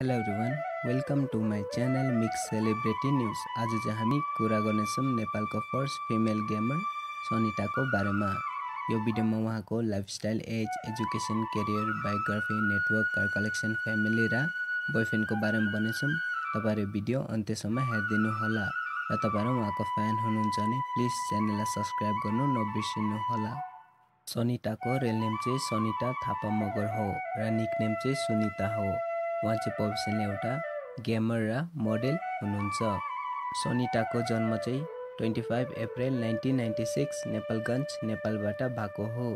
Hello everyone welcome to my channel mix celebrity news आज चाहिँ हामी कुरा गर्नेछौँ नेपालको फर्स्ट फिमेल गेमर सनिटाको बारेमा। यो भिडियोमा उहाँको lifestyle age education career biography network car collection family र बोयफ्रेन्डको बारेमा बनेछौँ तपाईँहरू भिडियो अन्त्यसम्म हेरिदिनु होला र तपाईँहरू उहाँको फ्यान हुनुहुन्छ भने प्लिज च्यानललाई सब्सक्राइब गर्नु नबिर्सिनु होला सनिटाको रियल नेम चाहिँ सनिता थापा मगर हो र निक नेम चाहिँ सुनिता हो। उहाँ चाहिँ प्रोफेसनली एउटा गेमर र मोडेल हुनुहुन्छ। सोनिटाको जन्म चाहिँ twenty five April nineteen ninety six Nepalgunj नेपालबाट भएको हो।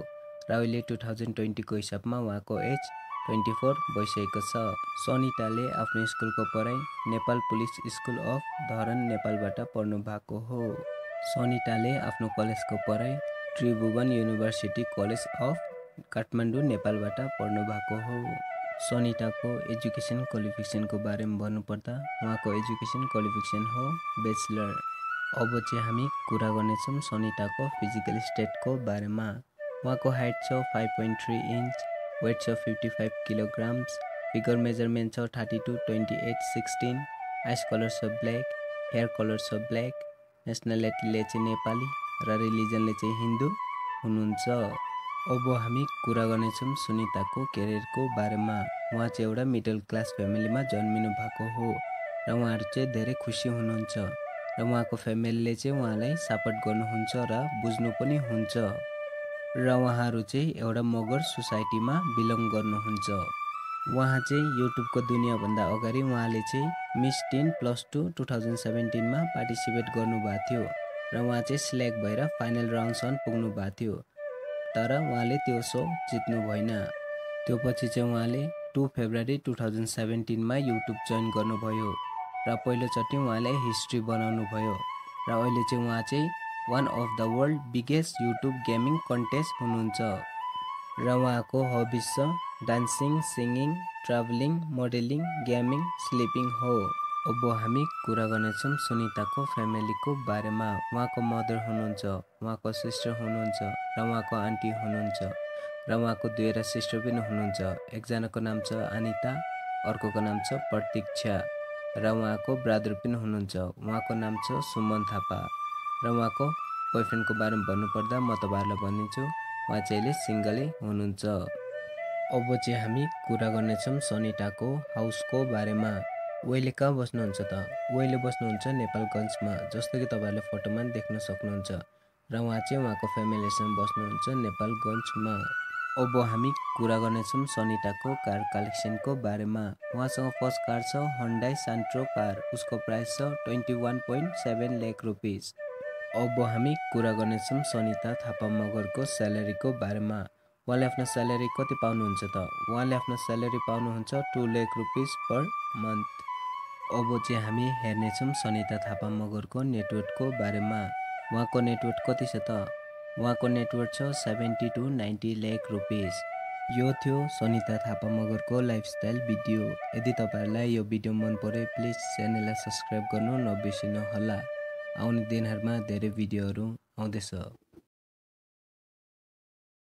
र अहिले टु थाउजन्ड ट्वेन्टीको हिसाबमा उहाँको एज ट्वेन्टी फोर भइसकेको छ। सोनिटाले आफ्नो स्कुलको पढाइ नेपाल पुलिस स्कुल अफ धरन नेपालबाट पढ्नु भएको हो। सोनिटाले आफ्नो कलेजको पढाइ Tribhuvan university college of Kathmandu नेपालबाट पढ्नु भएको हो। सोनिटाको एजुकेसन क्वालिफिकेसनको बारेमा भन्नुपर्दा उहाँको एजुकेसन क्वालिफिकेसन हो ब्याचलर। अब चाहिँ हामी कुरा गर्नेछौँ सोनिटाको फिजिकल स्टेटको बारेमा। उहाँको हाइट छ five point three inch weight छ fifty five kilograms figure measurement छ thirty two twenty eight sixteen eyes colour छ ब्ल्याक हेयर कलर छ ब्ल्याक नेसनालिटीले चाहिँ नेपाली र रिलिजनले चाहिँ हिन्दू हुनुहुन्छ। अब हामी कुरा गर्नेछौँ सुनिताको करियरको बारेमा। उहाँ चाहिँ एउटा मिडल क्लास फ्यामिलीमा जन्मिनु भएको हो र उहाँहरू चाहिँ धेरै खुसी हुनुहुन्छ र उहाँको फ्यामिलीले चाहिँ उहाँलाई सपोर्ट गर्नुहुन्छ र बुझ्नु पनि हुन्छ र उहाँहरू चाहिँ एउटा मगर सोसाइटीमा बिलङ गर्नुहुन्छ। उहाँ चाहिँ युट्युबको दुनियाँभन्दा अगाडि उहाँले चाहिँ Miss ten plus two two thousand सेभेन्टिनमा participate गर्नुभएको थियो र उहाँ चाहिँ सिलेक्ट भएर फाइनल राउन्डसम्म पुग्नु भएको थियो। तर उहाँले त्यो सो जित्नु भएन। त्यो पछि चाहिँ उहाँले टु फेब्रुअरी टु थाउजन्ड सेभेन्टिनमा युट्युब जोइन गर्नुभयो र पहिलोचोटि उहाँले हिस्ट्री बनाउनु भयो र अहिले चाहिँ उहाँ चाहिँ one of the world biggest YouTube gaming contest हुनुहुन्छ र उहाँको हबिज छ dancing singing travelling modelling gaming sleeping हो। अब हामी कुरा गर्नेछौँ सुनिताको फ्यामिलीको बारेमा। उहाँको मदर हुनुहुन्छ उहाँको सिस्टर हुनुहुन्छ र उहाँको आन्टी हुनुहुन्छ र उहाँको दुईवटा सिस्टर पनि हुनुहुन्छ। एकजनाको नाम छ अनिता अर्कोको नाम छ प्रतीक्षा र उहाँको ब्रादर पनि हुनुहुन्छ। उहाँको नाम छ सुमन थापा र उहाँको बोयफ्रेन्डको बारेमा भन्नुपर्दा म तपाईँहरूलाई भनिदिन्छु उहाँ चाहिँ अहिले सिङ्गलै हुनुहुन्छ। अब चाहिँ हामी कुरा गर्नेछौँ सनिटाको हाउसको बारेमा। ओइले कहाँ बस्नुहुन्छ त? ओइले बस्नुहुन्छ नेपालगञ्जमा जस्तो कि तपाईँहरूले फोटोमा पनि देख्न सक्नुहुन्छ। र उहाँ चाहिँ उहाँको फ्यामिलीसँग बस्नुहुन्छ नेपालगञ्जमा। अब हामी कुरा गर्नेछौँ सनिटाको कार कलेक्सनको बारेमा। उहाँसँग फर्स्ट कार छ हन्डाई सान्ट्रो कार। उसको प्राइस छ twenty one point seven lakh rupees. अब हामी कुरा गर्नेछौँ सनिता थापा मगरको स्यालेरीको बारेमा। उहाँले आफ्नो स्यालेरी कति पाउनुहुन्छ त? उहाँले आफ्नो स्यालेरी पाउनुहुन्छ two lakh rupees per month. अब चाहिँ हामी हेर्नेछौँ सनिता थापा मगरको नेटवर्कको बारेमा। उहाँको नेटवर्क कति छ त? उहाँको नेटवर्क छ seventy two ninety lakh rupees. यो थियो सनिता थापा मगरको लाइफस्टाइल भिडियो। यदि तपाईँहरूलाई यो भिडियो मन पऱ्यो प्लिज च्यानललाई सब्सक्राइब गर्नु नबिर्सिनु होला आउने दिनहरूमा धेरै भिडियोहरू आउँदैछ।